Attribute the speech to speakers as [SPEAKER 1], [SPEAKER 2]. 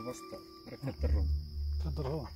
[SPEAKER 1] para o vosso tal, para Catarroa.